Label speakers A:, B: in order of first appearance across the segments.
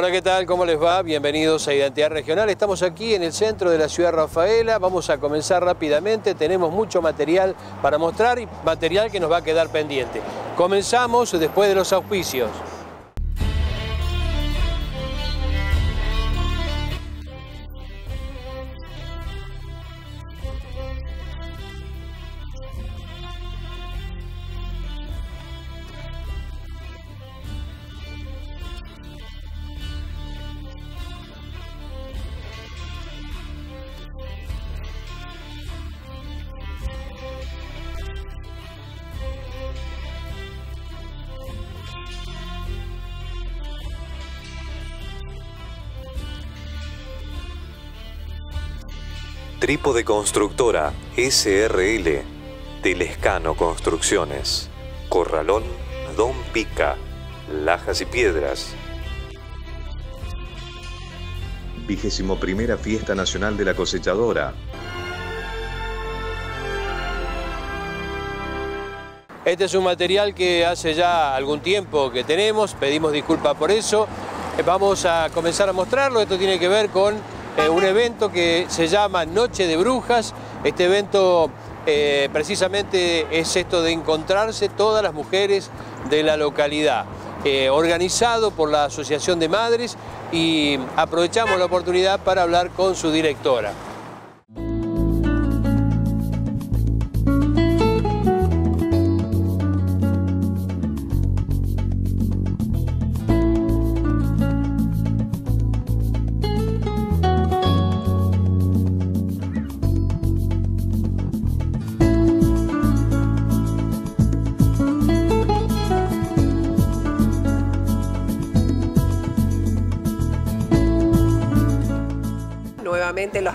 A: Hola, ¿qué tal? ¿Cómo les va? Bienvenidos a Identidad Regional. Estamos aquí en el centro de la ciudad de Rafaela. Vamos a comenzar rápidamente. Tenemos mucho material para mostrar y material que nos va a quedar pendiente. Comenzamos después de los auspicios.
B: Trípode Constructora SRL, Telescano Construcciones, Corralón Don Pica, Lajas y Piedras. Vigésimo primera Fiesta Nacional de la Cosechadora.
A: Este es un material que hace ya algún tiempo que tenemos, pedimos disculpas por eso. Eh, Vamos a comenzar a mostrarlo, esto tiene que ver con eh, un evento que se llama Noche de Brujas. Este evento eh, precisamente es esto de encontrarse todas las mujeres de la localidad, eh, organizado por la Asociación de Madres y aprovechamos la oportunidad para hablar con su directora.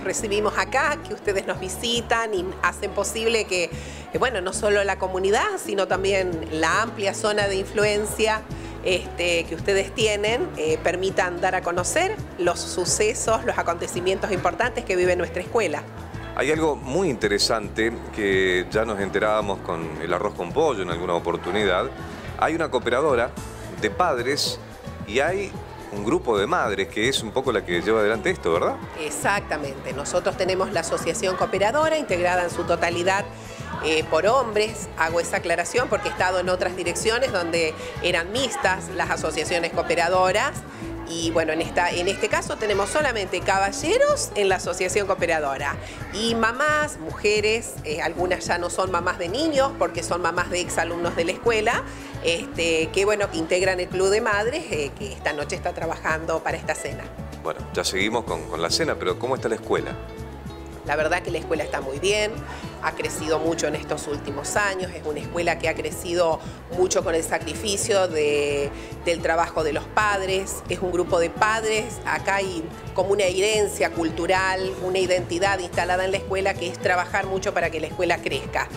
C: Recibimos acá, que ustedes nos visitan y hacen posible que, bueno, no solo la comunidad, sino también la amplia zona de influencia este, que ustedes tienen, eh, permitan dar a conocer los sucesos, los acontecimientos importantes que vive nuestra escuela.
B: Hay algo muy interesante que ya nos enterábamos con el arroz con pollo en alguna oportunidad. Hay una cooperadora de padres y hay un grupo de madres que es un poco la que lleva adelante esto, ¿verdad?
C: Exactamente. Nosotros tenemos la asociación cooperadora integrada en su totalidad eh, por hombres. Hago esa aclaración porque he estado en otras direcciones donde eran mixtas las asociaciones cooperadoras. Y bueno, en, esta, en este caso tenemos solamente caballeros en la asociación cooperadora y mamás, mujeres, eh, algunas ya no son mamás de niños porque son mamás de exalumnos de la escuela, este, que bueno, que integran el club de madres eh, que esta noche está trabajando para esta cena.
B: Bueno, ya seguimos con, con la cena, pero ¿cómo está la escuela?
C: La verdad que la escuela está muy bien, ha crecido mucho en estos últimos años, es una escuela que ha crecido mucho con el sacrificio de, del trabajo de los padres, es un grupo de padres, acá hay como una herencia cultural, una identidad instalada en la escuela que es trabajar mucho para que la escuela crezca.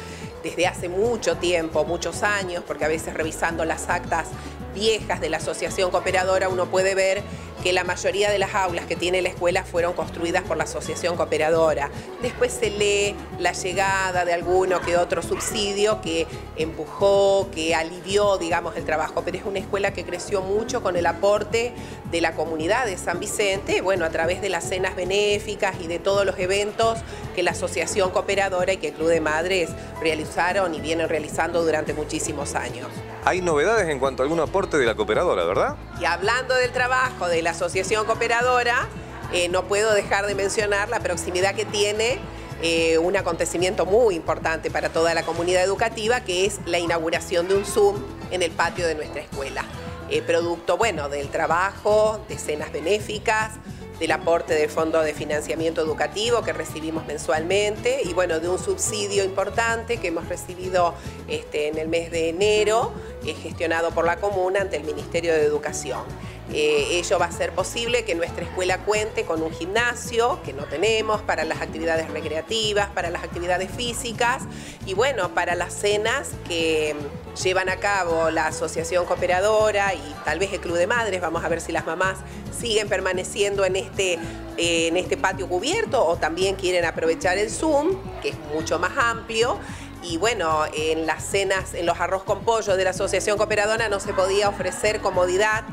C: Desde hace mucho tiempo, muchos años, porque a veces revisando las actas viejas de la Asociación Cooperadora uno puede ver que la mayoría de las aulas que tiene la escuela fueron construidas por la Asociación Cooperadora. Después se lee la llegada de alguno que otro subsidio que empujó, que alivió, digamos, el trabajo, pero es una escuela que creció mucho con el aporte de la comunidad de San Vicente, bueno, a través de las cenas benéficas y de todos los eventos que la Asociación Cooperadora y que el Club de Madres realizaron y vienen realizando durante muchísimos años.
B: Hay novedades en cuanto a algún aporte de la cooperadora, ¿verdad?
C: Y hablando del trabajo de la Asociación Cooperadora, eh, no puedo dejar de mencionar la proximidad que tiene eh, un acontecimiento muy importante para toda la comunidad educativa, que es la inauguración de un Zoom en el patio de nuestra escuela. Eh, producto, bueno, del trabajo, de cenas benéficas, del aporte del Fondo de Financiamiento Educativo que recibimos mensualmente y bueno, de un subsidio importante que hemos recibido este, en el mes de enero, eh, gestionado por la Comuna ante el Ministerio de Educación. Eh, ello va a ser posible que nuestra escuela cuente con un gimnasio que no tenemos para las actividades recreativas, para las actividades físicas y bueno, para las cenas que llevan a cabo la Asociación Cooperadora y tal vez el Club de Madres. Vamos a ver si las mamás siguen permaneciendo en este, eh, en este patio cubierto o también quieren aprovechar el Zoom, que es mucho más amplio. Y bueno, en las cenas, en los arroz con pollo de la Asociación Cooperadora no se podía ofrecer comodidad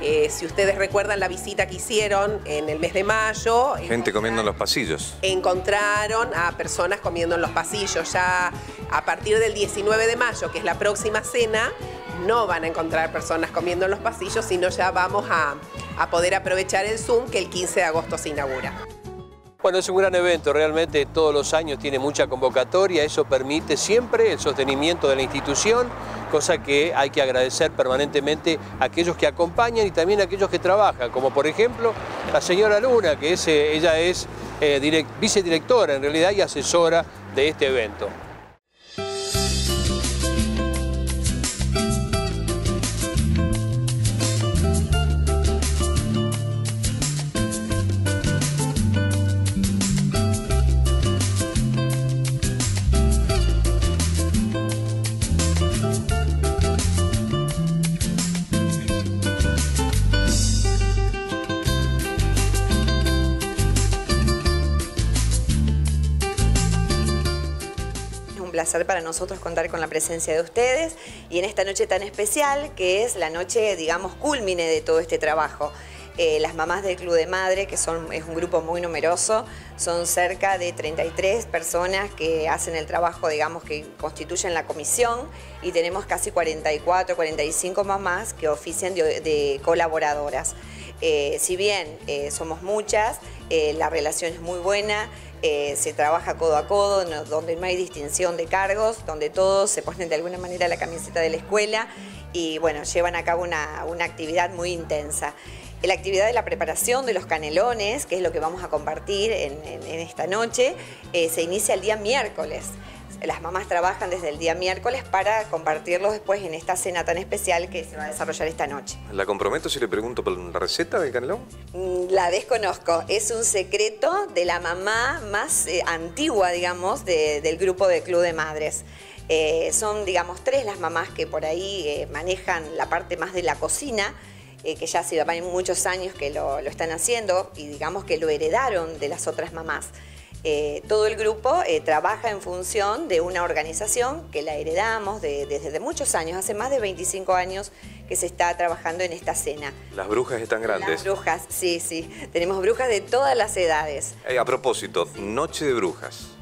C: Eh, si ustedes recuerdan la visita que hicieron en el mes de mayo.
B: Gente comiendo en los pasillos.
C: Encontraron a personas comiendo en los pasillos. Ya a partir del 19 de mayo, que es la próxima cena, no van a encontrar personas comiendo en los pasillos, sino ya vamos a, a poder aprovechar el Zoom que el 15 de agosto se inaugura.
D: Bueno, es un gran evento, realmente todos los años tiene mucha convocatoria, eso permite siempre el sostenimiento de la institución, cosa que hay que agradecer permanentemente a aquellos que acompañan y también a aquellos que trabajan, como por ejemplo la señora Luna, que es, eh, ella es eh, vicedirectora en realidad y asesora de este evento.
E: Placer para nosotros contar con la presencia de ustedes y en esta noche tan especial que es la noche, digamos, culmine de todo este trabajo. Eh, las mamás del Club de Madre, que son, es un grupo muy numeroso, son cerca de 33 personas que hacen el trabajo, digamos, que constituyen la comisión y tenemos casi 44, 45 mamás que ofician de, colaboradoras. Eh, si bien eh, somos muchas, la relación es muy buena, eh, se trabaja codo a codo, donde no hay distinción de cargos, donde todos se ponen de alguna manera la camiseta de la escuela y bueno, llevan a cabo una, actividad muy intensa. La actividad de la preparación de los canelones, que es lo que vamos a compartir en, esta noche, eh, se inicia el día miércoles las mamás trabajan desde el día miércoles para compartirlo después en esta cena tan especial que se va a desarrollar esta noche.
B: ¿La comprometo si le pregunto por la receta del canelón?
E: Mm, la desconozco. Es un secreto de la mamá más eh, antigua, digamos, del grupo de Club de Madres. Eh, son, digamos, tres las mamás que por ahí eh, manejan la parte más de la cocina, que ya hace muchos años que lo, lo están haciendo y digamos que lo heredaron de las otras mamás. Eh, todo el grupo eh, trabaja en función de una organización que la heredamos desde muchos años, hace más de 25 años que se está trabajando en esta cena.
B: ¿Las brujas están grandes?
E: Las brujas, sí, sí. Tenemos brujas de todas las edades.
B: Eh, a propósito, Noche de Brujas.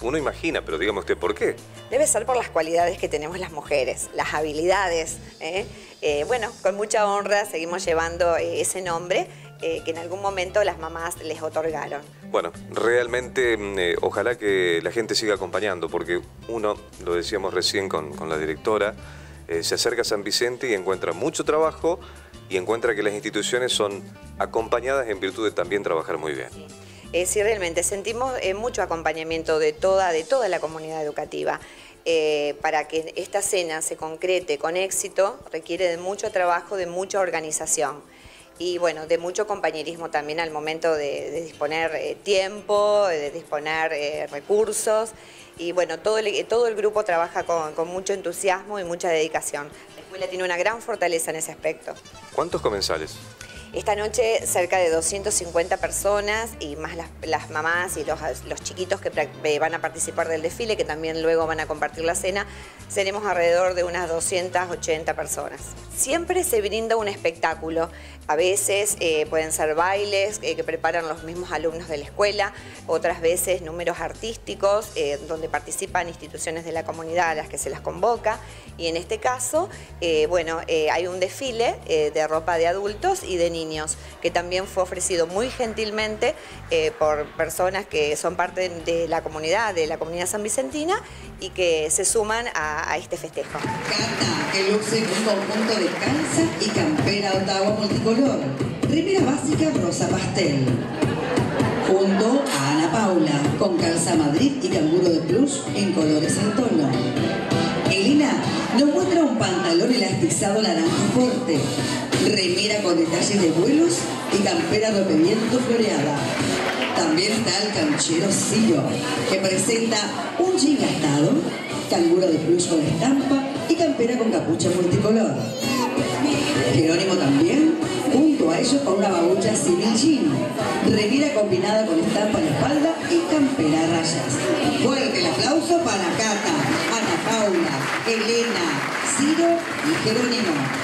B: uno imagina, pero dígame usted, ¿por qué?
E: Debe ser por las cualidades que tenemos las mujeres, las habilidades. bueno, con mucha honra seguimos llevando ese nombre eh, que en algún momento las mamás les otorgaron.
B: Bueno, realmente mm, eh, ojalá que la gente siga acompañando, porque uno, lo decíamos recién con, la directora, eh, se acerca a San Vicente y encuentra mucho trabajo y encuentra que las instituciones son acompañadas en virtud de también trabajar muy bien.
E: Sí, realmente sentimos mucho acompañamiento de toda, de toda la comunidad educativa. para que esta cena se concrete con éxito requiere de mucho trabajo, de mucha organización y bueno, de mucho compañerismo también al momento de, disponer eh, tiempo, de disponer eh, recursos y bueno, todo el, todo el grupo trabaja con, con, mucho entusiasmo y mucha dedicación. La escuela tiene una gran fortaleza en ese aspecto.
B: ¿Cuántos comensales?
E: Esta noche cerca de 250 personas y más las, mamás y los, chiquitos que van a participar del desfile, que también luego van a compartir la cena, seremos alrededor de unas 280 personas. Siempre se brinda un espectáculo. A veces eh, pueden ser bailes eh, que preparan los mismos alumnos de la escuela, otras veces números artísticos eh, donde participan instituciones de la comunidad a las que se las convoca. Y en este caso, bueno, hay un desfile de ropa de adultos y de niños, que también fue ofrecido muy gentilmente por personas que son parte de la comunidad, de la comunidad san vicentina y que se suman a, este festejo.
F: Cata, el luce un conjunto de y campera Ottawa multicolor, primera básica rosa pastel. Junto a Ana Paula, con calza Madrid y canguro de plus en colores en tono. Elena nos muestra un pantalón elastizado naranja fuerte, remera con detalles de vuelos y campera de viento floreada. También está el canchero Ciro, que presenta un jean gastado, canguro de plus con estampa y campera con capucha multicolor. Jerónimo también, ellos con una babucha civil jean, remera combinada con estampa en la espalda y campera a rayas. Fuerte el aplauso para Cata, Ana Paula, Elena, Ciro y Jerónimo.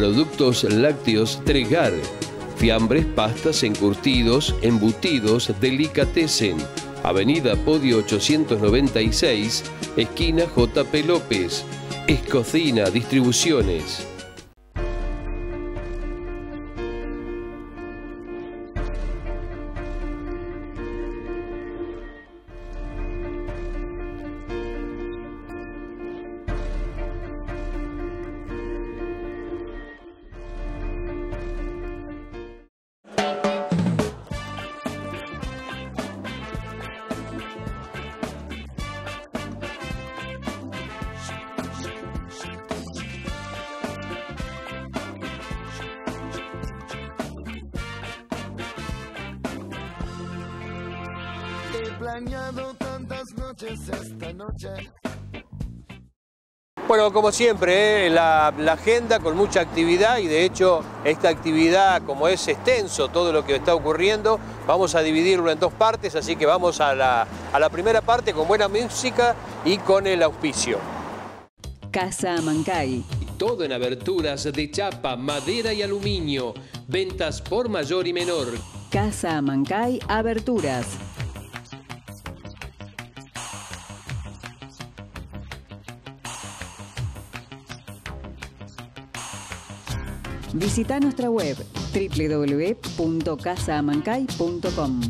A: Productos lácteos Tregar. Fiambres, pastas, encurtidos, embutidos, delicatessen. Avenida Podio 896, esquina JP López. Escocina Distribuciones.
D: Bueno, como siempre, ¿eh? la, agenda con mucha actividad y de hecho esta actividad, como es extenso todo lo que está ocurriendo, vamos a dividirlo en dos partes, así que vamos a la, a la primera parte con buena música y con el auspicio.
G: Casa Amancay.
A: Todo en aberturas de chapa, madera y aluminio. Ventas por mayor y menor.
G: Casa Amancay Aberturas. Visita nuestra web www.casaamancay.com.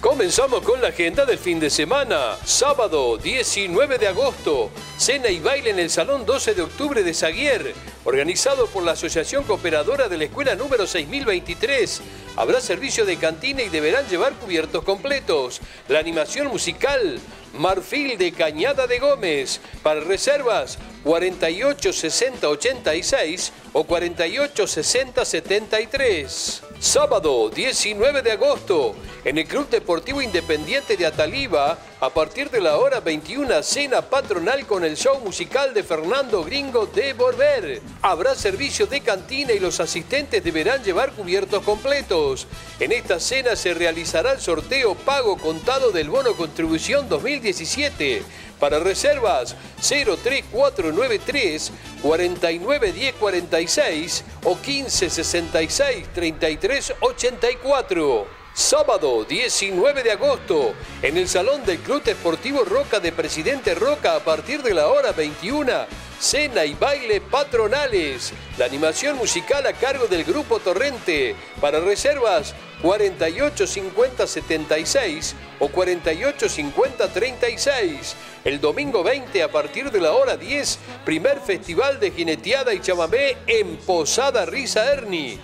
A: Comenzamos con la agenda del fin de semana. Sábado 19 de agosto, cena y baile en el Salón 12 de octubre de Saguier, organizado por la Asociación Cooperadora de la Escuela número 6023. Habrá servicio de cantina y deberán llevar cubiertos completos. La animación musical Marfil de Cañada de Gómez. Para reservas 48 60 86 o 48 60 73. Sábado 19 de agosto en el Club Deportivo Independiente de Ataliba a partir de la hora 21 cena patronal con el show musical de Fernando Gringo de Volver. Habrá servicio de cantina y los asistentes deberán llevar cubiertos completos. En esta cena se realizará el sorteo pago contado del bono contribución 2017. Para reservas 03493 491046 o 1566 3384. Sábado 19 de agosto, en el Salón del Club Deportivo Roca de Presidente Roca a partir de la hora 21, cena y baile patronales. La animación musical a cargo del Grupo Torrente. Para reservas 485076 o 485036. El domingo 20 a partir de la hora 10, primer festival de jineteada y chamamé en Posada Risa Erni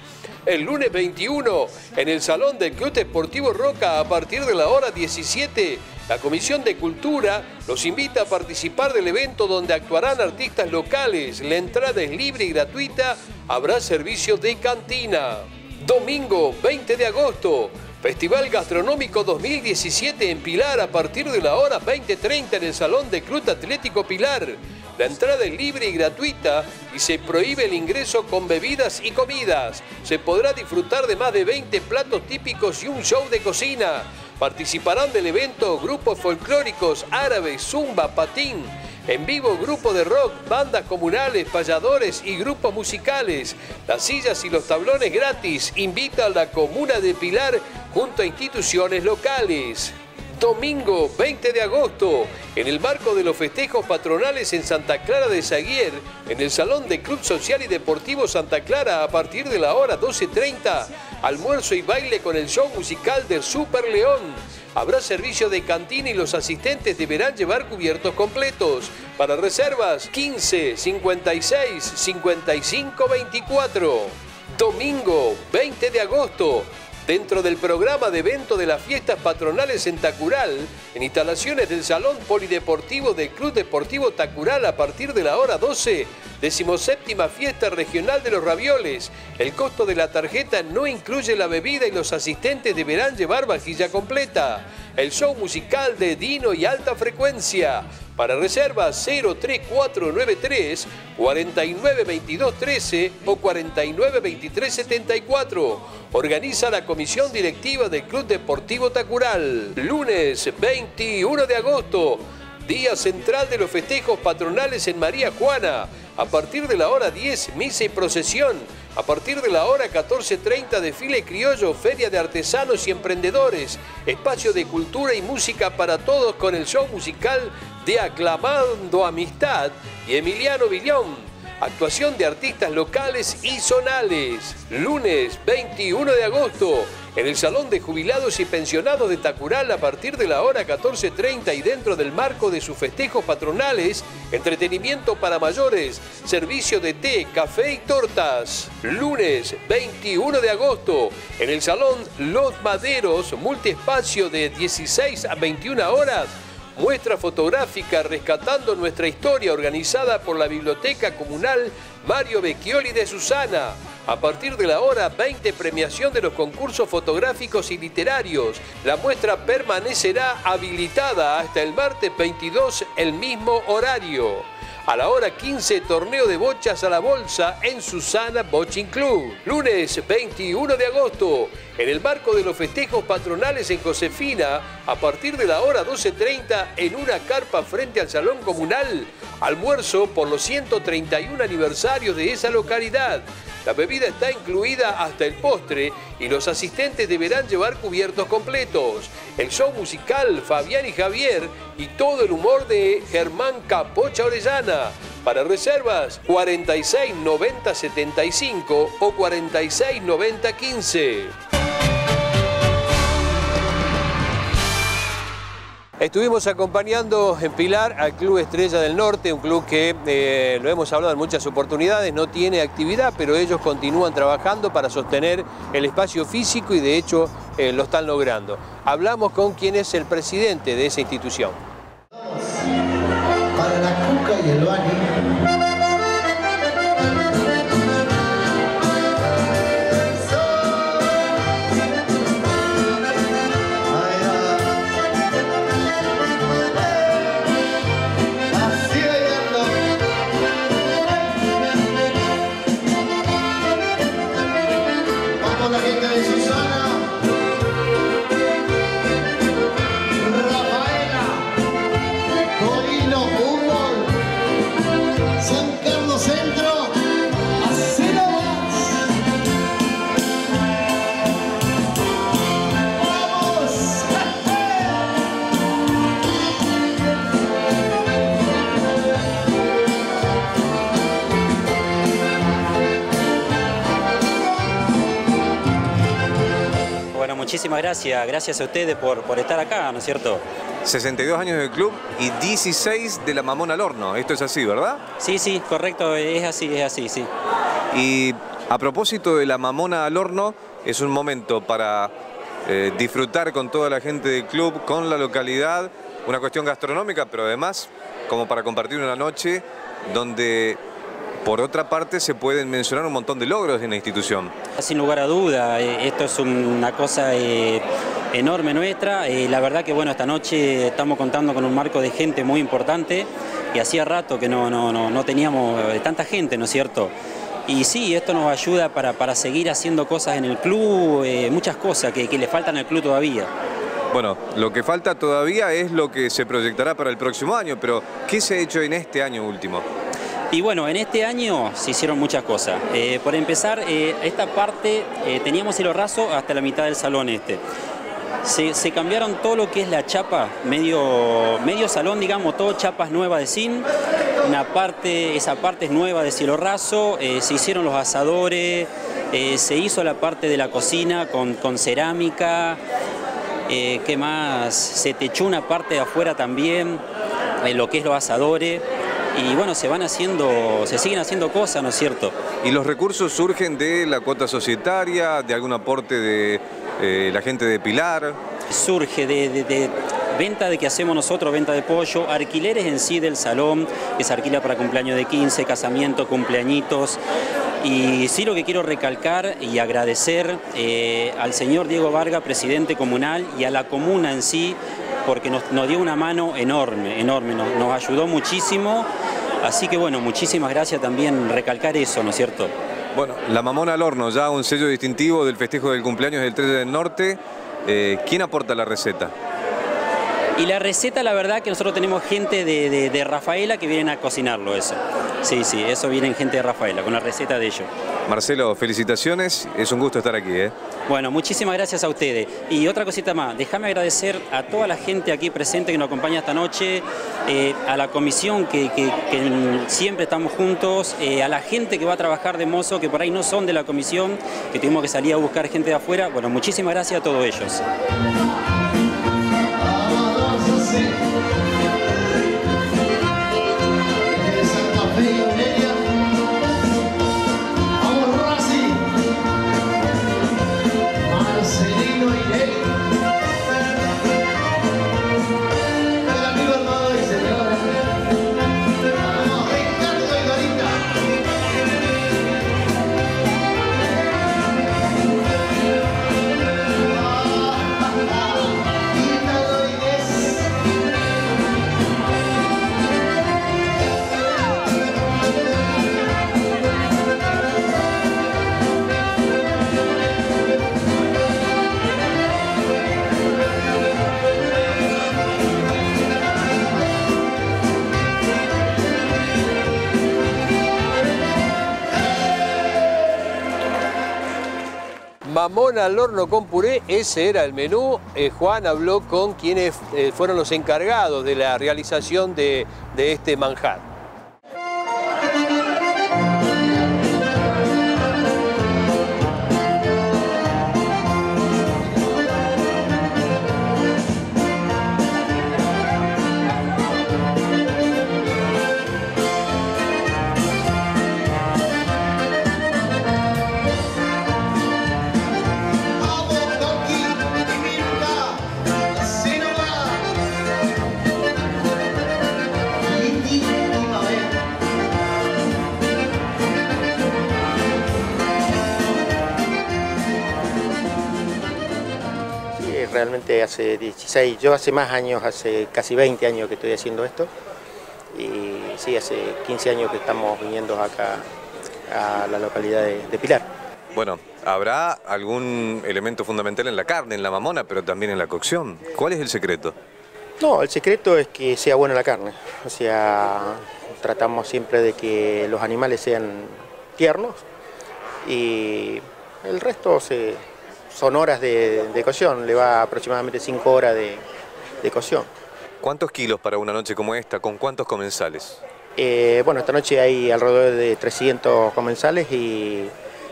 A: el lunes 21 en el Salón del Club Deportivo Roca a partir de la hora 17. La Comisión de Cultura los invita a participar del evento donde actuarán artistas locales. La entrada es libre y gratuita. Habrá servicio de cantina. Domingo 20 de agosto. Festival Gastronómico 2017 en Pilar a partir de la hora 20.30 en el Salón de Club Atlético Pilar. La entrada es libre y gratuita y se prohíbe el ingreso con bebidas y comidas. Se podrá disfrutar de más de 20 platos típicos y un show de cocina. Participarán del evento grupos folclóricos árabes, zumba, patín. En vivo, grupo de rock, bandas comunales, payadores y grupos musicales. Las sillas y los tablones gratis. Invita a la comuna de Pilar junto a instituciones locales domingo 20 de agosto, en el marco de los festejos patronales en Santa Clara de Saguier, en el Salón de Club Social y Deportivo Santa Clara a partir de la hora 12.30, almuerzo y baile con el show musical del Super León. Habrá servicio de cantina y los asistentes deberán llevar cubiertos completos. Para reservas 15 56 55 24. Domingo 20 de agosto, dentro del programa de evento de las fiestas patronales en Tacural, en instalaciones del Salón Polideportivo del Club Deportivo Tacural a partir de la hora 12, decimoséptima fiesta regional de los ravioles. El costo de la tarjeta no incluye la bebida y los asistentes deberán llevar vajilla completa. El show musical de Dino y alta frecuencia. Para reservas 03493 492213 o 492374. Organiza la comisión directiva del Club Deportivo Tacural. Lunes 21 de agosto. día central de los festejos patronales en María Juana. A partir de la hora 10, misa y procesión. A partir de la hora 14.30, desfile criollo, feria de artesanos y emprendedores. Espacio de cultura y música para todos con el show musical de Aclamando Amistad y Emiliano Villón. Actuación de artistas locales y zonales. Lunes 21 de agosto, en el Salón de Jubilados y Pensionados de Tacural a partir de la hora 14.30 y dentro del marco de sus festejos patronales, entretenimiento para mayores, servicio de té, café y tortas. Lunes 21 de agosto, en el Salón Los Maderos, multiespacio de 16 a 21 horas, muestra fotográfica rescatando nuestra historia organizada por la Biblioteca Comunal Mario Becchioli de Susana. A partir de la hora 20, premiación de los concursos fotográficos y literarios. La muestra permanecerá habilitada hasta el martes 22, el mismo horario. A la hora 15, torneo de bochas a la bolsa en Susana Boching Club. Lunes 21 de agosto, en el marco de los festejos patronales en Josefina, a partir de la hora 12.30, en una carpa frente al Salón Comunal. Almuerzo por los 131 aniversarios de esa localidad. La bebida está incluida hasta el postre y los asistentes deberán llevar cubiertos completos. El show musical Fabián y Javier y todo el humor de Germán Capocha Orellana. Para reservas 46 90 75 o 46 90 15.
D: Estuvimos acompañando en Pilar al Club Estrella del Norte, un club que, eh, lo hemos hablado en muchas oportunidades, no tiene actividad, pero ellos continúan trabajando para sostener el espacio físico y de hecho eh, lo están logrando. Hablamos con quien es el presidente de esa institución.
H: Muchísimas gracias. Gracias a ustedes por, por estar acá, ¿no es cierto?
B: 62 años del club y 16 de la Mamón al Horno. Esto es así, ¿verdad?
H: Sí, sí, correcto, es así, es así, sí.
B: Y a propósito de la Mamona al Horno, es un momento para eh, disfrutar con toda la gente del club, con la localidad, una cuestión gastronómica, pero además como para compartir una noche donde por otra parte se pueden mencionar un montón de logros en la institución.
H: Sin lugar a duda, eh, esto es una cosa eh, enorme nuestra. Eh, la verdad que bueno, esta noche estamos contando con un marco de gente muy importante y hacía rato que no, no, no, no teníamos tanta gente, ¿no es cierto? Y sí, esto nos ayuda para, para seguir haciendo cosas en el club, eh, muchas cosas que, que le faltan al club todavía.
B: Bueno, lo que falta todavía es lo que se proyectará para el próximo año, pero ¿qué se ha hecho en este año último?
H: Y bueno, en este año se hicieron muchas cosas. Eh, por empezar, eh, esta parte eh, teníamos el raso hasta la mitad del salón este. Se, cambiaron todo lo que es la chapa, medio, medio salón, digamos, todo chapas nuevas de zinc. Una parte, esa parte es nueva de cielo raso. se hicieron los asadores, se hizo la parte de la cocina con, con cerámica. ¿Qué más? Se techó una parte de afuera también, lo que es los asadores. Y bueno, se van haciendo, se siguen haciendo cosas, ¿no es cierto?
B: ¿Y los recursos surgen de la cuota societaria, de algún aporte de eh, la gente de Pilar?
H: Surge de, de- de venta de que hacemos nosotros, venta de pollo, alquileres en sí del salón, que se alquila para cumpleaños de 15, casamiento, cumpleañitos. Y sí lo que quiero recalcar y agradecer eh, al señor Diego Varga, presidente comunal, y a la comuna en sí, porque nos, nos dio una mano enorme, enorme, nos, nos ayudó muchísimo. Así que bueno, muchísimas gracias también, recalcar eso, ¿no es cierto?
B: Bueno, la Mamona al Horno, ya un sello distintivo del festejo del cumpleaños del 3 del Norte. Eh, ¿Quién aporta la receta?
H: Y la receta, la verdad que nosotros tenemos gente de, de- de Rafaela que vienen a cocinarlo eso. Sí, sí, eso vienen gente de Rafaela, con la receta de ellos.
B: Marcelo, felicitaciones. Es un gusto estar aquí. ¿eh?
H: Bueno, muchísimas gracias a ustedes. Y otra cosita más, déjame agradecer a toda la gente aquí presente que nos acompaña esta noche, eh, a la comisión que, siempre estamos juntos, eh, a la gente que va a trabajar de mozo, que por ahí no son de la comisión, que tuvimos que salir a buscar gente de afuera. Bueno, muchísimas gracias a todos ellos.
D: Mamón al horno con puré, ese era el menú. Eh, Juan habló con quienes eh, fueron los encargados de la realización de, de este manjar.
I: Hace 16, yo hace más años, hace casi 20 años que estoy haciendo esto. Y sí, hace 15 años que estamos viniendo acá a la localidad de, de Pilar.
B: Bueno, habrá algún elemento fundamental en la carne, en la mamona, pero también en la cocción. ¿Cuál es el secreto?
I: No, el secreto es que sea buena la carne. O sea, tratamos siempre de que los animales sean tiernos y el resto se- son horas de, de cocción. Le va aproximadamente 5 horas de, de cocción.
B: ¿Cuántos kilos para una noche como esta? ¿Con cuántos comensales?
I: Eh, bueno, esta noche hay alrededor de 300 comensales y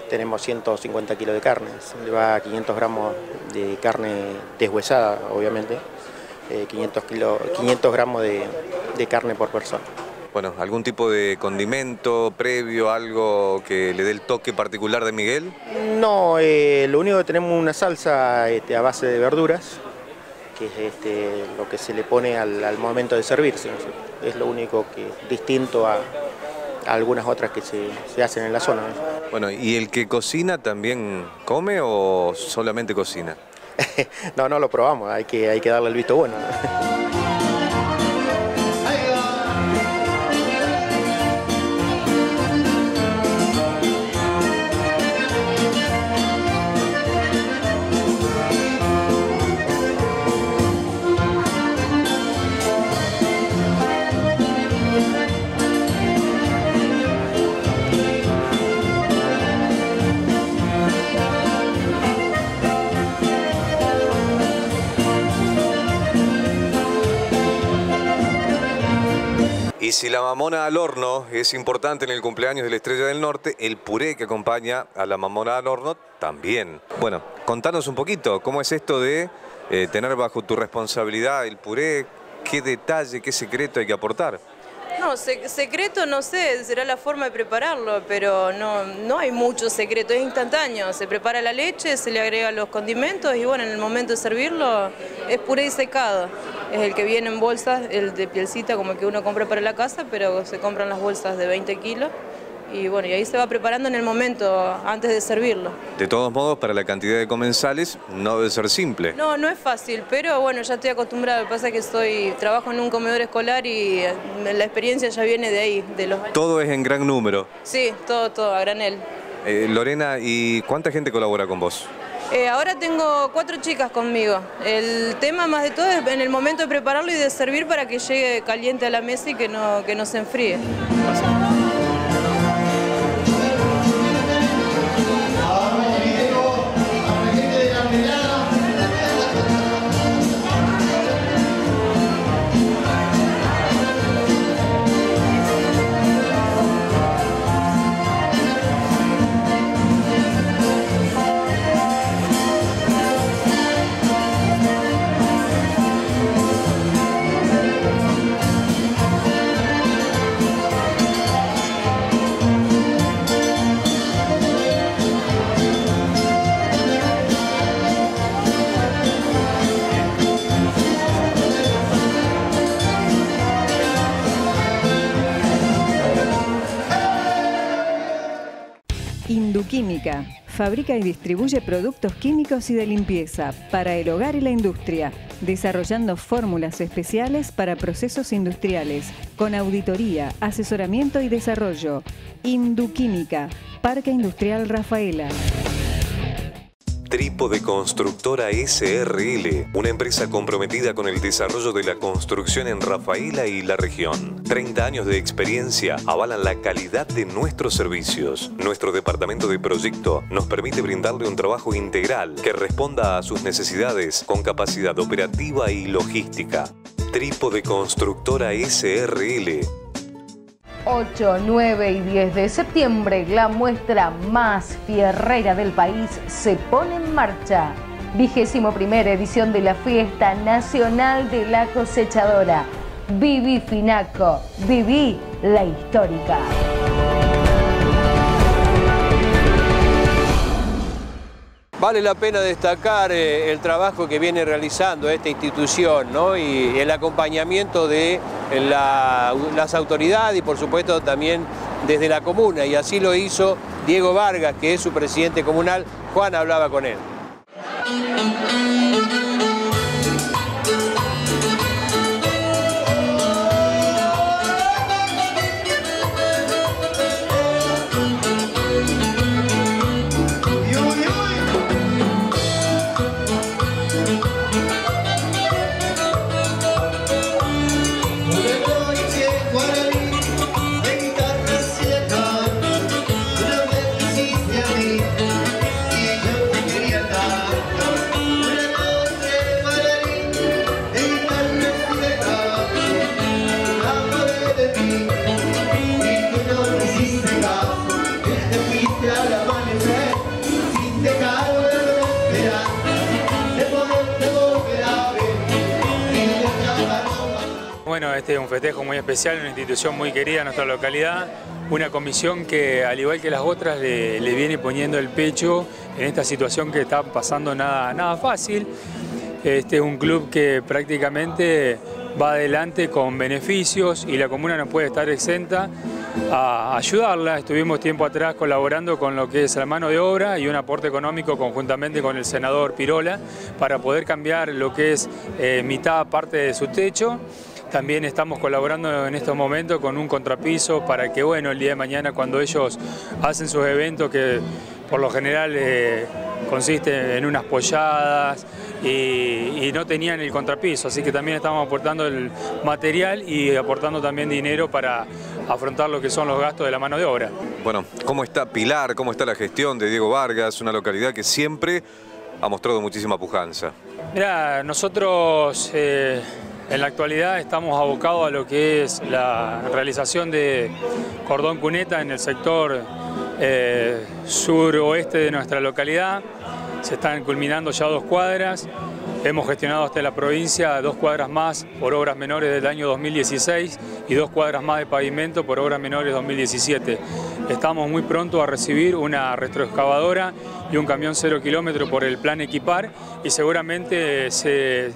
I: tenemos 150 kilos de carne. Le va 500 gramos de carne deshuesada, obviamente. eh, 500, kilo- 500 gramos de, de carne por persona.
B: Bueno, ¿algún tipo de condimento previo, algo que le dé el toque particular de Miguel?
I: No, eh, lo único que tenemos una salsa este, a base de verduras, que es este, lo que se le pone al, al momento de servirse. ¿no? Es lo único que distinto a, a algunas otras que se, se hacen en la zona. ¿no?
B: Bueno, ¿y el que cocina también come o solamente cocina?
I: No, no lo probamos, hay que, hay que darle el visto bueno.
B: Si la mamona al horno es importante en el cumpleaños de la Estrella del Norte, el puré que acompaña a la mamona al horno también. Bueno, contanos un poquito, ¿cómo es esto de eh, tener bajo tu responsabilidad el puré? ¿Qué detalle, qué secreto hay que aportar?
J: No, se- secreto no sé, será la forma de prepararlo, pero no, no hay mucho secreto, es instantáneo. Se prepara la leche, se le agregan los condimentos y bueno, en el momento de servirlo es puré y secado. Es el que viene en bolsas, el de pielcita como el que uno compra para la casa, pero se compran las bolsas de 20 kilos y bueno, y ahí se va preparando en el momento antes de servirlo.
B: De todos modos, para la cantidad de comensales no debe ser simple.
J: No, no es fácil, pero bueno, ya estoy acostumbrada. Lo que pasa es que soy, trabajo en un comedor escolar y eh, la experiencia ya viene de ahí, de los
B: Todo es en gran número.
J: Sí, todo, todo, a granel.
B: Eh, Lorena, ¿y cuánta gente colabora con vos?
J: Eh, ahora tengo cuatro chicas conmigo. El tema más de todo es en el momento de prepararlo y de servir para que llegue caliente a la mesa y que no, que no se enfríe.
G: Fabrica y distribuye productos químicos y de limpieza para el hogar y la industria, desarrollando fórmulas especiales para procesos industriales, con auditoría, asesoramiento y desarrollo. Induquímica, Parque Industrial Rafaela.
B: Trípode Constructora SRL, una empresa comprometida con el desarrollo de la construcción en Rafaela y la región. 30 años de experiencia avalan la calidad de nuestros servicios. Nuestro departamento de proyecto nos permite brindarle un trabajo integral que responda a sus necesidades con capacidad operativa y logística. Trípode Constructora SRL,
K: 8, 9 y 10 de septiembre, la muestra más fierrera del país se pone en marcha. Vigésimo primera edición de la Fiesta Nacional de la Cosechadora. Viví Finaco, viví la histórica.
D: Vale la pena destacar eh, el trabajo que viene realizando esta institución ¿no? y el acompañamiento de la- las autoridades y por supuesto también desde la comuna. Y así lo hizo Diego Vargas, que es su presidente comunal. Juan hablaba con él.
L: Este es un festejo muy especial, una institución muy querida en nuestra localidad, una comisión que al igual que las otras le, viene poniendo el pecho en esta situación que está pasando nada, nada fácil. Este es un club que prácticamente va adelante con beneficios y la comuna no puede estar exenta a ayudarla. Estuvimos tiempo atrás colaborando con lo que es la mano de obra y un aporte económico conjuntamente con el senador Pirola para poder cambiar lo que es eh, mitad parte de su techo. También estamos colaborando en estos momentos con un contrapiso para que, bueno, el día de mañana cuando ellos hacen sus eventos que por lo general eh, consiste en unas polladas y, y no tenían el contrapiso, así que también estamos aportando el material y aportando también dinero para afrontar lo que son los gastos de la mano de obra.
B: Bueno, ¿cómo está Pilar? ¿Cómo está la gestión de Diego Vargas? Una localidad que siempre ha mostrado muchísima pujanza.
L: Mira, nosotros eh, en la actualidad estamos abocados a lo que es la realización de cordón cuneta en el sector eh, suroeste de nuestra localidad. Se están culminando ya dos cuadras. Hemos gestionado hasta la provincia dos cuadras más por obras menores del año 2016 y dos cuadras más de pavimento por obras menores 2017. Estamos muy pronto a recibir una retroexcavadora y un camión cero kilómetro por el plan Equipar y seguramente se-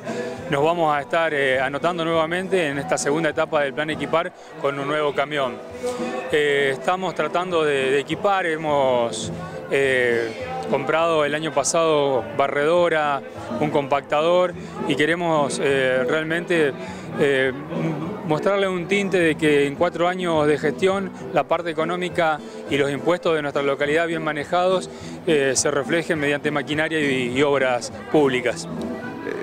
L: nos vamos a estar eh, anotando nuevamente en esta segunda etapa del plan Equipar con un nuevo camión. Eh, estamos tratando de, equipar, hemos eh, comprado el año pasado barredora, un compactador y queremos realmente eh, mostrarle un tinte de que en cuatro años de gestión la parte económica y los impuestos de nuestra localidad bien manejados eh, se reflejen mediante maquinaria y, obras públicas.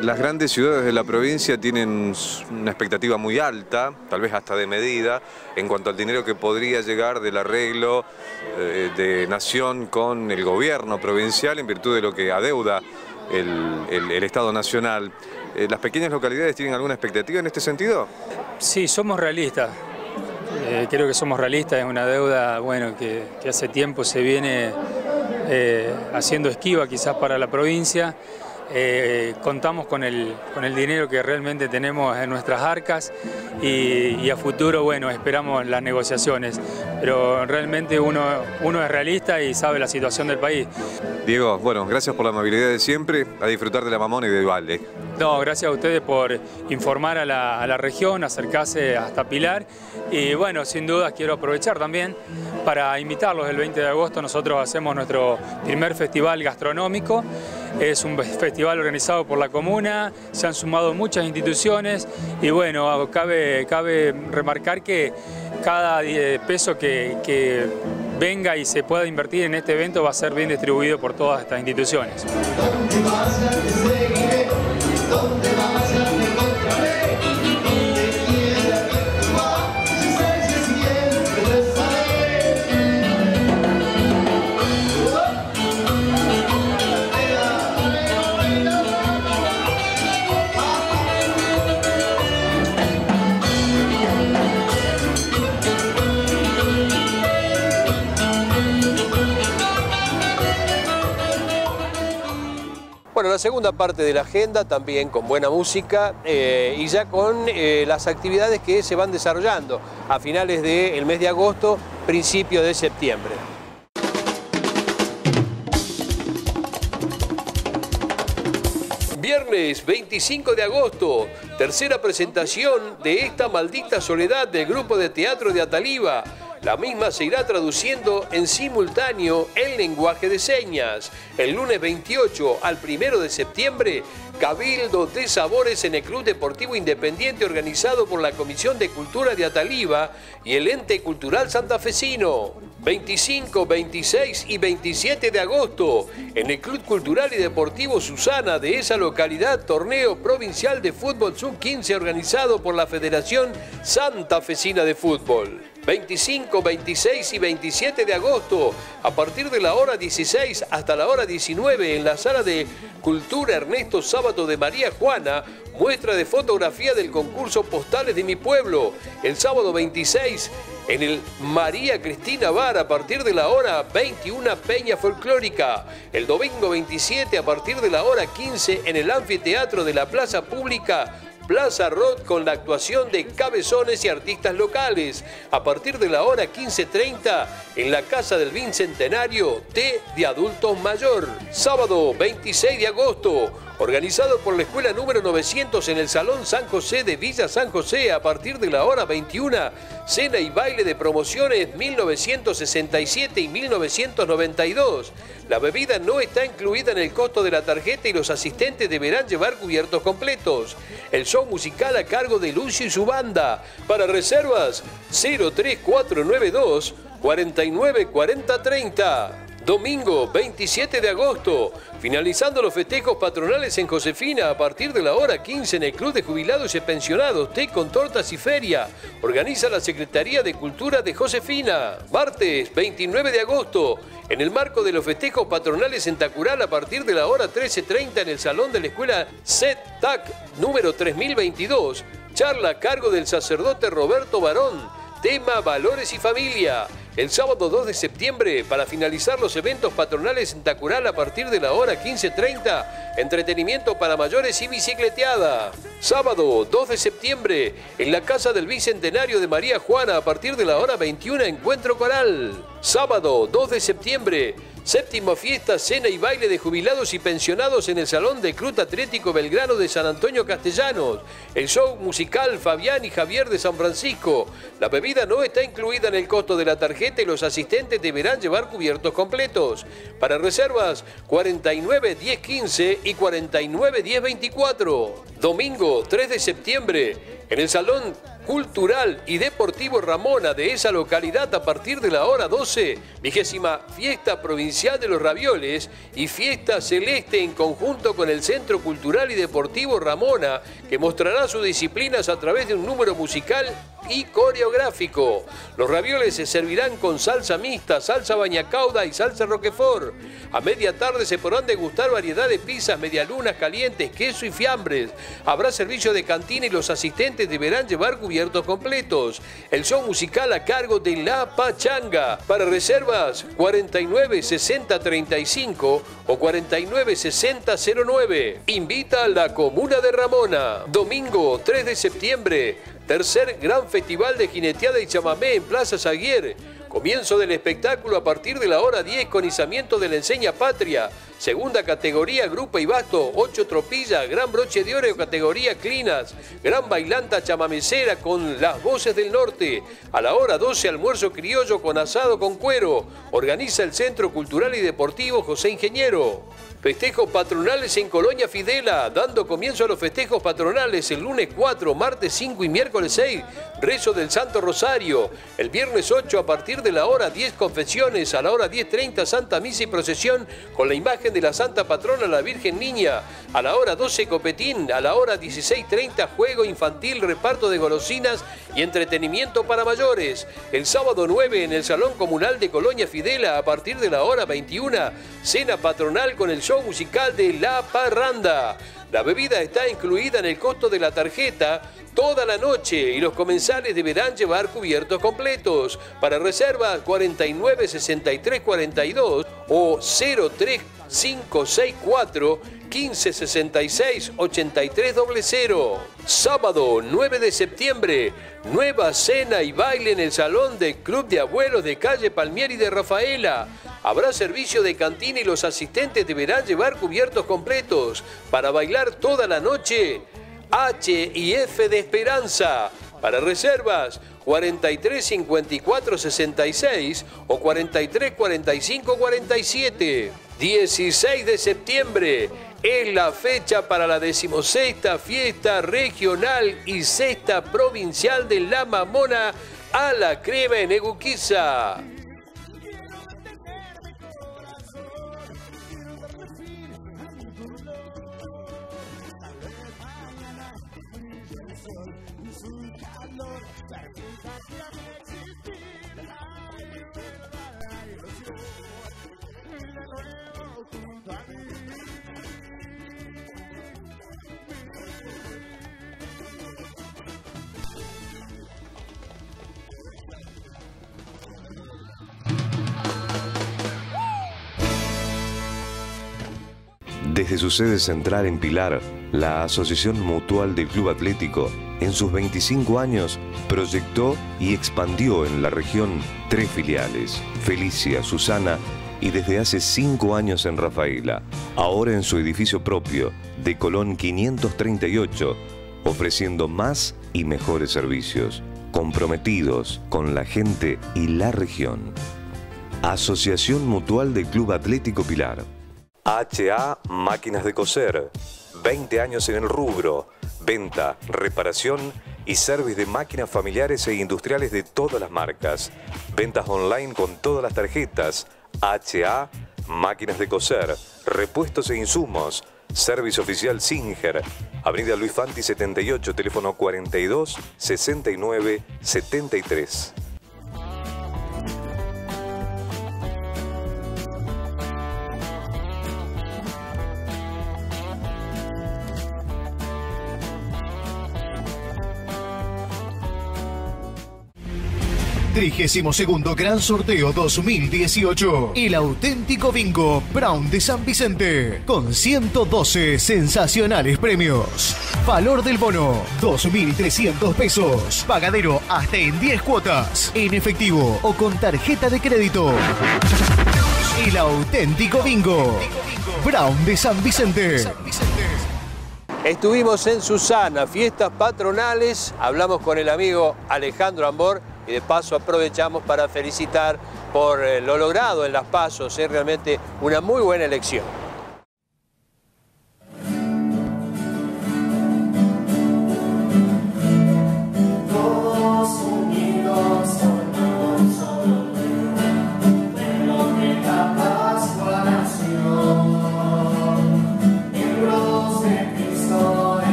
B: Las grandes ciudades de la provincia tienen una expectativa muy alta, tal vez hasta de medida, en cuanto al dinero que podría llegar del arreglo eh, de nación con el gobierno provincial en virtud de lo que adeuda el Estado Nacional. Eh, ¿Las pequeñas localidades tienen alguna expectativa en este sentido?
L: Sí, somos realistas. Eh, creo que somos realistas, es una deuda bueno, que, hace tiempo se viene eh, haciendo esquiva quizás para la provincia. Eh, contamos con el, con el dinero que realmente tenemos en nuestras arcas y, y a futuro, bueno, esperamos las negociaciones. Pero realmente uno, uno es realista y sabe la situación del país.
B: Diego, bueno, gracias por la amabilidad de siempre, a disfrutar de la mamona y del balde.
L: No, gracias a ustedes por informar a la, a la región, acercarse hasta Pilar. Y bueno, sin duda quiero aprovechar también para invitarlos. El 20 de agosto nosotros hacemos nuestro primer festival gastronómico. Es un festival organizado por la comuna, se han sumado muchas instituciones y bueno, cabe, cabe remarcar que cada peso que, que venga y se pueda invertir en este evento va a ser bien distribuido por todas estas instituciones.
A: La segunda parte de la agenda también con buena música eh, y ya con eh, las actividades que se van desarrollando a finales del mes de agosto, principio de septiembre. Viernes 25 de agosto, tercera presentación de esta maldita soledad del grupo de teatro de Ataliba. La misma se irá traduciendo en simultáneo el lenguaje de señas. El lunes 28 al 1 de septiembre, Cabildo de Sabores en el Club Deportivo Independiente organizado por la Comisión de Cultura de Ataliba y el Ente Cultural Santafesino. 25, 26 y 27 de agosto, en el Club Cultural y Deportivo Susana de esa localidad, torneo provincial de fútbol sub-15 organizado por la Federación Santafesina de Fútbol. 25, 26 y 27 de agosto, a partir de la hora 16 hasta la hora 19, en la sala de Cultura Ernesto Sábato de María Juana, muestra de fotografía del concurso Postales de mi Pueblo. El sábado 26, en el María Cristina Bar, a partir de la hora 21, Peña Folclórica. El domingo 27, a partir de la hora 15, en el Anfiteatro de la Plaza Pública. Plaza Rod con la actuación de cabezones y artistas locales. A partir de la hora 15.30 en la Casa del Bicentenario T de Adultos Mayor. Sábado 26 de agosto. Organizado por la escuela número 900 en el Salón San José de Villa San José a partir de la hora 21, cena y baile de promociones 1967 y 1992. La bebida no está incluida en el costo de la tarjeta y los asistentes deberán llevar cubiertos completos. El show musical a cargo de Lucio y su banda. Para reservas 03492 494030. Domingo 27 de agosto, finalizando los festejos patronales en Josefina a partir de la hora 15 en el Club de Jubilados y Pensionados, té con tortas y feria. Organiza la Secretaría de Cultura de Josefina. Martes 29 de agosto, en el marco de los festejos patronales en Tacural a partir de la hora 13.30 en el Salón de la Escuela CETAC número 3022, charla a cargo del sacerdote Roberto Barón, tema Valores y Familia. El sábado 2 de septiembre, para finalizar los eventos patronales en Tacural a partir de la hora 15.30, entretenimiento para mayores y bicicleteada. Sábado 2 de septiembre, en la Casa del Bicentenario de María Juana a partir de la hora 21, encuentro coral. Sábado 2 de septiembre, Séptima fiesta, cena y baile de jubilados y pensionados en el Salón de Club Atlético Belgrano de San Antonio Castellanos. El show musical Fabián y Javier de San Francisco. La bebida no está incluida en el costo de la tarjeta y los asistentes deberán llevar cubiertos completos. Para reservas, 49 10 15 y 49 10 24. Domingo 3 de septiembre, en el Salón Cultural y Deportivo Ramona de esa localidad a partir de la hora 12, vigésima fiesta provincial de los ravioles y fiesta celeste en conjunto con el Centro Cultural y Deportivo Ramona, que mostrará sus disciplinas a través de un número musical y coreográfico. Los ravioles se servirán con salsa mixta, salsa bañacauda y salsa roquefort. A media tarde se podrán degustar variedad de pizzas, medialunas calientes, queso y fiambres. Habrá servicio de cantina y los asistentes deberán llevar cubiertos completos. El show musical a cargo de La Pachanga. Para reservas 49 60 35 o 49 60 09. Invita a la comuna de Ramona. Domingo 3 de septiembre. Tercer gran festival de jineteada y chamamé en Plaza Zaguier. Comienzo del espectáculo a partir de la hora 10 con izamiento de la enseña patria. Segunda categoría, grupo y basto, 8 tropillas, gran broche de oro categoría clinas, gran bailanta chamamecera con las voces del norte. A la hora 12, almuerzo criollo con asado con cuero. Organiza el Centro Cultural y Deportivo José Ingeniero. Festejos patronales en Colonia Fidela, dando comienzo a los festejos patronales el lunes 4, martes 5 y miércoles 6, rezo del Santo Rosario. El viernes 8 a partir de la hora 10 confesiones, a la hora 10.30 Santa Misa y procesión con la imagen de la Santa Patrona la Virgen Niña. A la hora 12 copetín, a la hora 16.30 juego infantil, reparto de golosinas y entretenimiento para mayores. El sábado 9 en el Salón Comunal de Colonia Fidela a partir de la hora 21, cena patronal con el musical de La Parranda. La bebida está incluida en el costo de la tarjeta toda la noche y los comensales deberán llevar cubiertos completos. Para reservas 49 63 42 o 03564 1566 8300. Sábado 9 de septiembre, nueva cena y baile en el salón del Club de Abuelos de calle Palmieri de Rafaela. Habrá servicio de cantina y los asistentes deberán llevar cubiertos completos para bailar toda la noche. H y F de Esperanza. Para reservas 43 54 66 o 43 45 47. 16 de septiembre es la fecha para la decimosexta fiesta regional y sexta provincial de la Mamona a la crema en Eguquiza.
B: Desde su sede central en Pilar, la Asociación Mutual del Club Atlético, en sus 25 años, proyectó y expandió en la región tres filiales, Felicia, Susana y desde hace cinco años en Rafaela, ahora en su edificio propio, de Colón 538, ofreciendo más y mejores servicios, comprometidos con la gente y la región. Asociación Mutual del Club Atlético Pilar. HA Máquinas de Coser. 20 años en el rubro. Venta, reparación y service de máquinas familiares e industriales de todas las marcas. Ventas online con todas las tarjetas. HA Máquinas de Coser. Repuestos e insumos. Service oficial Singer. Avenida Luis Fanti 78, teléfono 42 69 73.
M: Trigésimo segundo Gran Sorteo 2018. El auténtico bingo Brown de San Vicente. Con 112 sensacionales premios. Valor del bono 2.300 pesos. Pagadero hasta en 10 cuotas. En efectivo o con tarjeta de crédito. El auténtico bingo. Brown de San Vicente.
D: Estuvimos en Susana, fiestas patronales, hablamos con el amigo Alejandro Ambor y de paso aprovechamos para felicitar por eh, lo logrado en las pasos, es realmente una muy buena elección.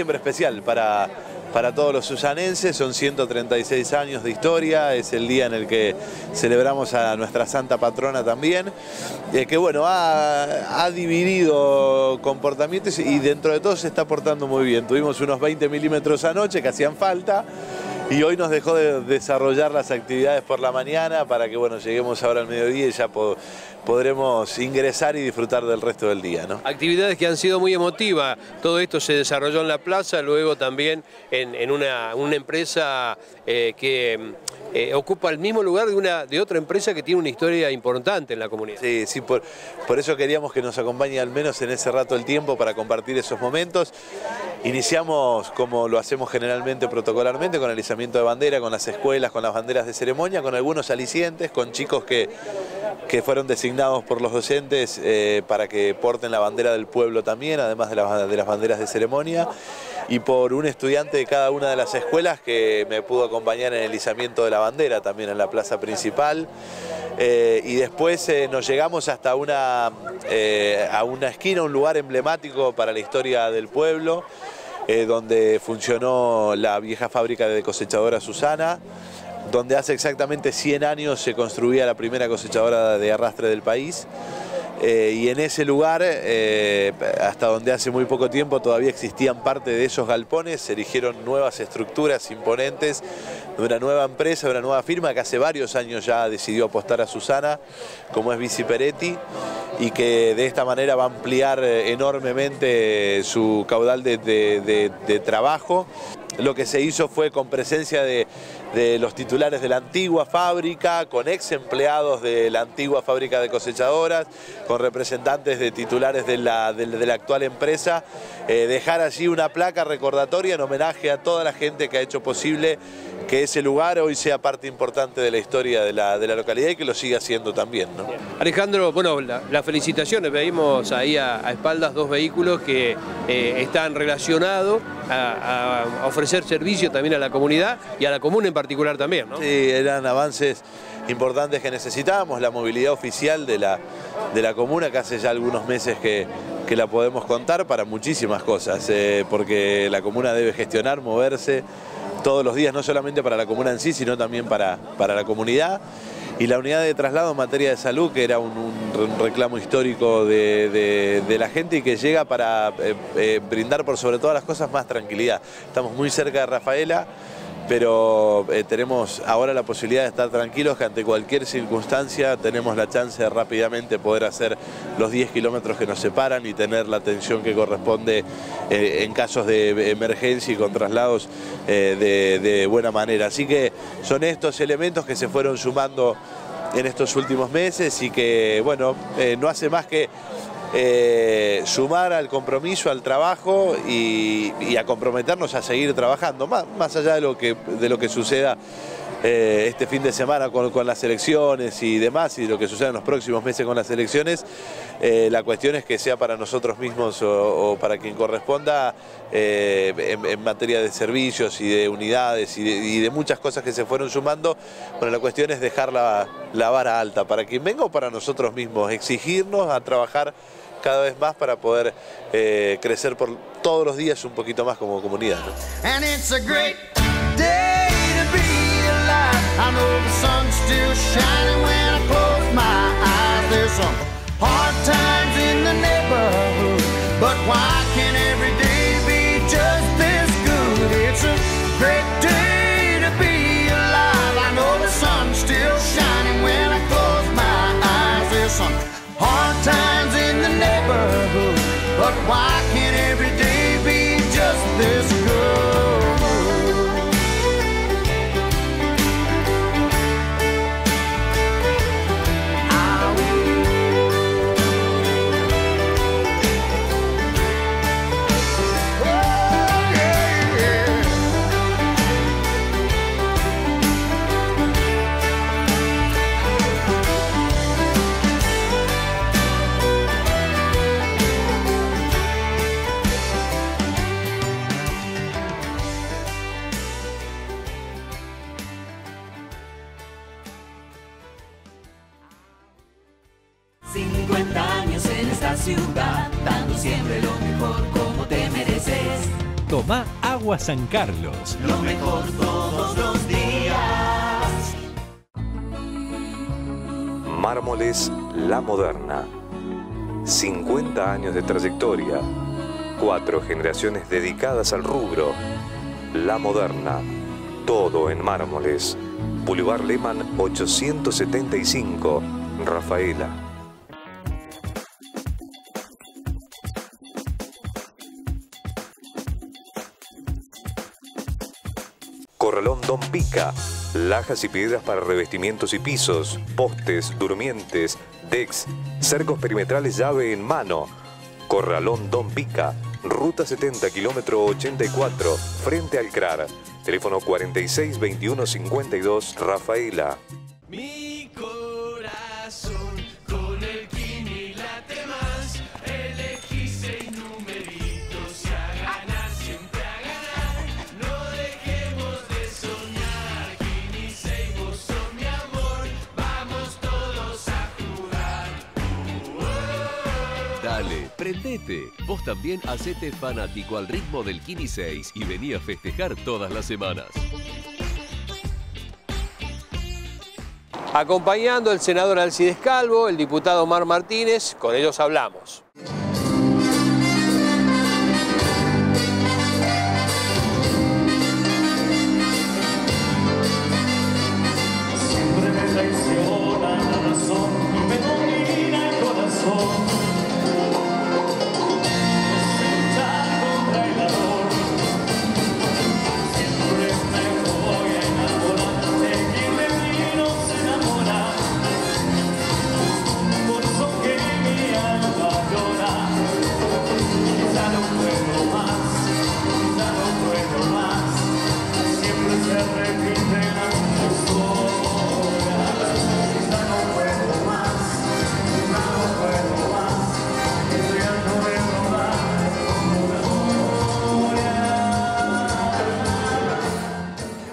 N: Siempre especial para, para todos los susanenses, son 136 años de historia, es el día en el que celebramos a nuestra santa patrona también, eh, que bueno, ha, ha dividido comportamientos y dentro de todo se está portando muy bien. Tuvimos unos 20 milímetros anoche que hacían falta. Y hoy nos dejó de desarrollar las actividades por la mañana para que bueno, lleguemos ahora al mediodía y ya podremos ingresar y disfrutar del resto del día. ¿no?
D: Actividades que han sido muy emotivas. Todo esto se desarrolló en la plaza, luego también en, en una, una empresa eh, que eh, ocupa el mismo lugar de, una, de otra empresa que tiene una historia importante en la comunidad.
N: Sí, sí, por, por eso queríamos que nos acompañe al menos en ese rato el tiempo para compartir esos momentos. Iniciamos como lo hacemos generalmente protocolarmente con el izamiento de bandera, con las escuelas, con las banderas de ceremonia, con algunos alicientes, con chicos que, que fueron designados por los docentes eh, para que porten la bandera del pueblo también, además de, la- las banderas de ceremonia, y por un estudiante de cada una de las escuelas que me pudo acompañar en el izamiento de la bandera también en la plaza principal. Eh, y después eh, nos llegamos hasta una, a una esquina, un lugar emblemático para la historia del pueblo, donde funcionó la vieja fábrica de cosechadora Susana, donde hace exactamente 100 años se construía la primera cosechadora de arrastre del país. Eh, y en ese lugar, eh, hasta donde hace muy poco tiempo todavía existían parte de esos galpones, se erigieron nuevas estructuras imponentes de una nueva empresa, de una nueva firma que hace varios años ya decidió apostar a Susana, como es Bici Peretti, y que de esta manera va a ampliar eh, enormemente su caudal de, de- trabajo. Lo que se hizo fue con presencia de, de los titulares de la antigua fábrica, con ex empleados de la antigua fábrica de cosechadoras, con representantes de titulares de la, de la actual empresa, eh, dejar allí una placa recordatoria en homenaje a toda la gente que ha hecho posible que ese lugar hoy sea parte importante de la historia de la, de la localidad y que lo siga siendo también. ¿no?
D: Alejandro, bueno, la- las felicitaciones. Veíamos ahí a, a espaldas dos vehículos que eh, están relacionados a, a ofrecer servicio también a la comunidad y a la comuna en particular también, ¿no?
N: Sí, eran avances importantes que necesitábamos, la movilidad oficial de la, de la comuna, que hace ya algunos meses que, que la podemos contar para muchísimas cosas, eh, porque la comuna debe gestionar, moverse todos los días, no solamente para la comuna en sí, sino también para, para la comunidad. Y la unidad de traslado en materia de salud, que era un, reclamo histórico de, de- de la gente y que llega para eh, eh, brindar por sobre todas las cosas más tranquilidad. Estamos muy cerca de Rafaela, pero eh, tenemos ahora la posibilidad de estar tranquilos que ante cualquier circunstancia tenemos la chance de rápidamente poder hacer los 10 kilómetros que nos separan y tener la atención que corresponde eh, en casos de emergencia y con traslados eh, de, buena manera. Así que son estos elementos que se fueron sumando en estos últimos meses y que, bueno, no hace más que eh, sumar al compromiso, al trabajo y, a comprometernos a seguir trabajando, más, más allá de lo que, de lo que suceda eh, este fin de semana con, las elecciones y demás, y lo que suceda en los próximos meses con las elecciones, eh, la cuestión es que sea para nosotros mismos o, para quien corresponda en, materia de servicios y de unidades y de, y de muchas cosas que se fueron sumando. Bueno, la cuestión es dejar la, la vara alta para quien venga o para nosotros mismos, exigirnos a trabajar cada vez más para poder eh, crecer por todos los días un poquito más como comunidad.
O: but why can't every day be just good? It's a great
P: San Carlos.
O: Lo mejor todos los días.
B: Mármoles La Moderna. 50 años de trayectoria. Cuatro generaciones dedicadas al rubro. La Moderna. Todo en mármoles. Boulevard Lehmann 875. Rafaela. Don Pica. Lajas y piedras para revestimientos y pisos, postes, durmientes, decks, cercos perimetrales llave en mano. Corralón Don Pica. Ruta 70, kilómetro 84, frente al CRAR. Teléfono 46 21 52, Rafaela.
O: Mi Vos
Q: también hacete fanático al ritmo del Kini 6 y vení a festejar todas las semanas.
D: Acompañando el senador Alcides Calvo, el diputado Omar Martínez, con ellos hablamos.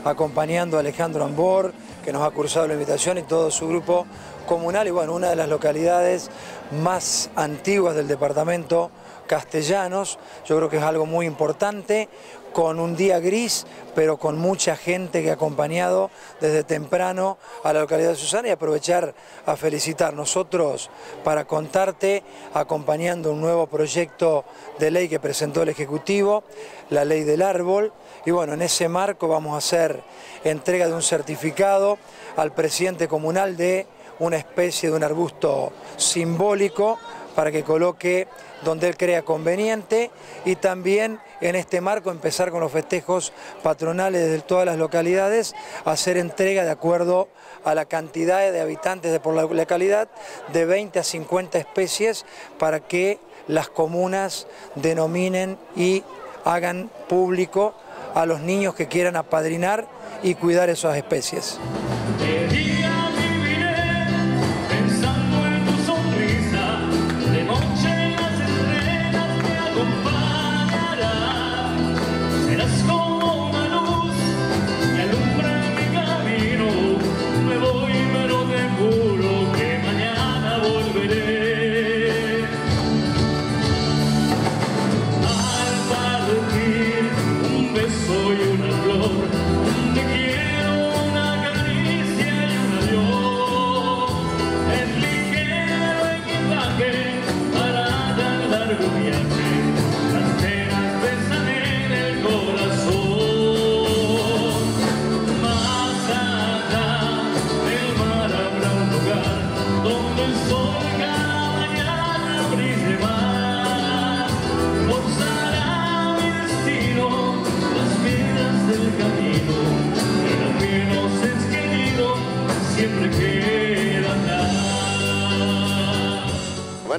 R: Acompañando a Alejandro Ambor, que nos ha cursado la invitación y todo su grupo comunal y bueno, una de las localidades más antiguas del departamento castellanos, yo creo que es algo muy importante, con un día gris, pero con mucha gente que ha acompañado desde temprano a la localidad de Susana y aprovechar a felicitar. Nosotros para contarte, acompañando un nuevo proyecto de ley que presentó el Ejecutivo, la ley del árbol, y bueno, en ese marco vamos a hacer entrega de un certificado al presidente comunal de una especie de un arbusto simbólico para que coloque donde él crea conveniente y también en este marco empezar con los festejos patronales de todas las localidades, hacer entrega de acuerdo a la cantidad de habitantes de por la localidad de 20 a 50 especies para que las comunas denominen y hagan público a los niños que quieran apadrinar y cuidar esas especies.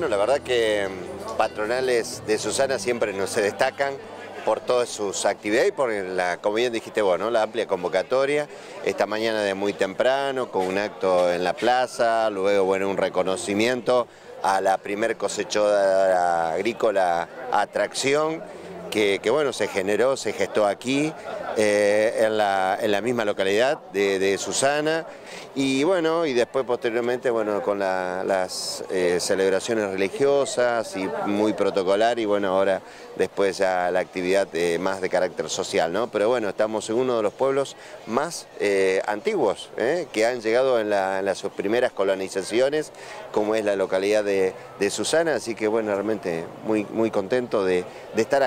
S: La verdad que mm, patronales de Susana siempre nos se destacan por todas sus actividades y por la, como bien dijiste vos, la amplia convocatoria. Esta mañana de muy temprano, con un acto en la plaza, luego bueno, un reconocimiento a la primer cosechadora agrícola Atracción que, bueno, se generó, se gestó aquí, eh, en, la, en, la, misma localidad de, Susana. Y bueno, y después posteriormente, bueno, con la, las eh, celebraciones religiosas y muy protocolar y bueno, ahora después ya la actividad eh, más de carácter social, ¿no? Pero bueno, estamos en uno de los pueblos más antiguos, que han llegado en, la, en, las primeras colonizaciones, como es la localidad de, Susana, así que bueno, realmente muy, muy contento de, de, estar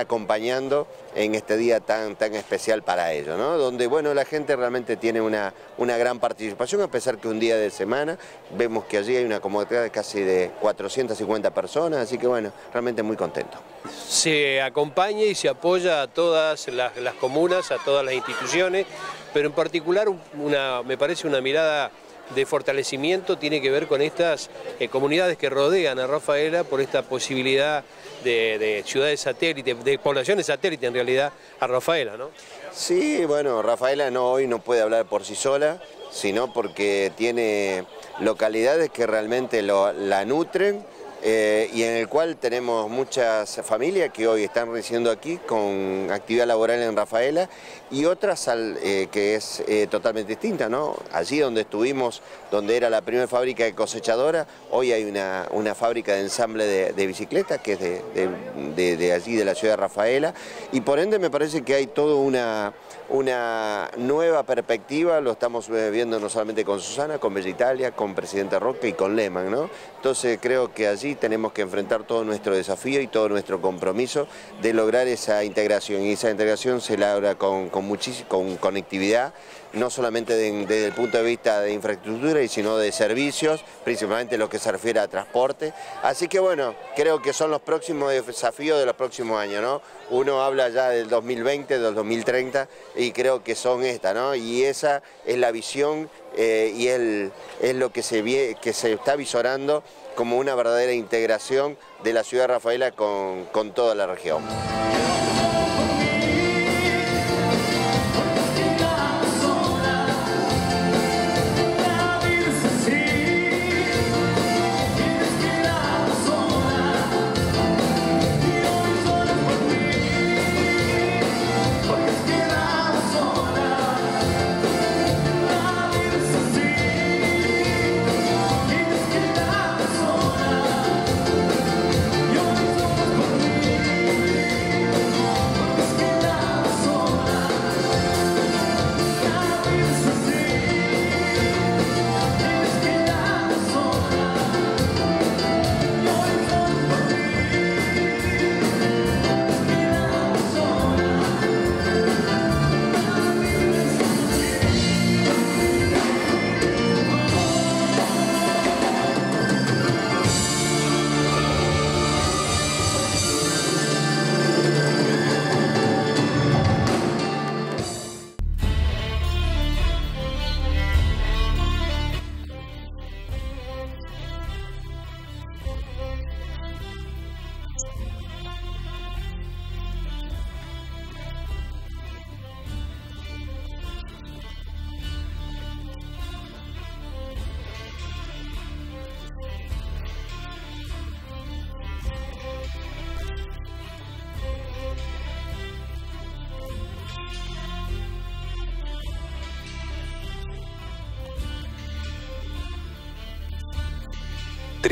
S: en este día tan, tan especial para ellos, ¿no? Donde, bueno, la gente realmente tiene una, una gran participación, a pesar que un día de semana vemos que allí hay una comunidad de casi de 450 personas, así que bueno, realmente muy contento.
A: Se acompaña y se apoya a todas las, las comunas, a todas las instituciones, pero en particular una, me parece una mirada de fortalecimiento tiene que ver con estas eh, comunidades que rodean a Rafaela por esta posibilidad de, de ciudades satélites, de poblaciones satélites en realidad a Rafaela, ¿no?
S: Sí, bueno, Rafaela no, hoy no puede hablar por sí sola, sino porque tiene localidades que realmente lo, la nutren eh, y en el cual tenemos muchas familias que hoy están residiendo aquí con actividad laboral en Rafaela y otras eh, que es eh, totalmente distinta, ¿no? Allí donde estuvimos, donde era la primera fábrica de cosechadora, hoy hay una, una fábrica de ensamble de, bicicletas que es de, allí, de la ciudad de Rafaela, y por ende me parece que hay toda una, una nueva perspectiva, lo estamos viendo no solamente con Susana, con Bella Italia, con Presidente Roque y con Lehmann, ¿no? Entonces creo que allí tenemos que enfrentar todo nuestro desafío y todo nuestro compromiso de lograr esa integración, y esa integración se logra con, con, con conectividad, no solamente de, desde el punto de vista de infraestructura, sino de servicios, principalmente lo que se refiere a transporte. Así que bueno, creo que son los próximos desafíos de los próximos años, ¿no? Uno habla ya del 2020, del 2030, y creo que son estas, ¿no? Y esa es la visión eh, y es lo que se, está visorando como una verdadera integración de la ciudad de Rafaela con toda la región.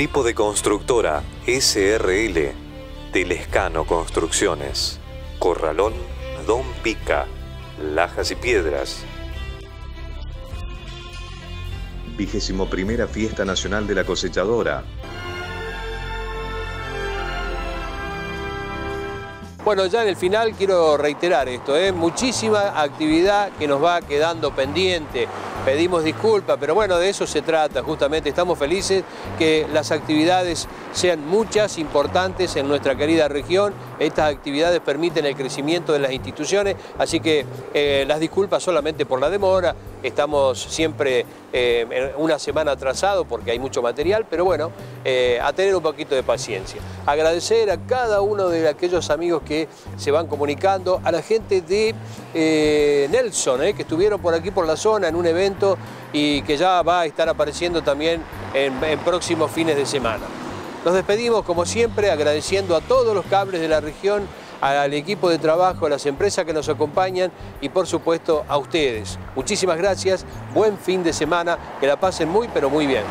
B: Trípode Constructora SRL, Telescano Construcciones, Corralón Don Pica, Lajas y Piedras. Vigésimo primera Fiesta Nacional de la Cosechadora.
A: Bueno, ya en el final quiero reiterar esto, ¿eh? muchísima actividad que nos va quedando pendiente. Pedimos disculpas, pero bueno, de eso se trata justamente. Estamos felices que las actividades sean muchas, importantes en nuestra querida región. Estas actividades permiten el crecimiento de las instituciones, así que eh, las disculpas solamente por la demora. Estamos siempre eh, una semana atrasado porque hay mucho material, pero bueno, eh, a tener un poquito de paciencia. Agradecer a cada uno de aquellos amigos que se van comunicando, a la gente de eh, Nelson, que estuvieron por aquí por la zona en un evento y que ya va a estar apareciendo también en, en próximos fines de semana. Nos despedimos como siempre agradeciendo a todos los cables de la región al equipo de trabajo, a las empresas que nos acompañan y por supuesto a ustedes. Muchísimas gracias, buen fin de semana, que la pasen muy pero muy bien.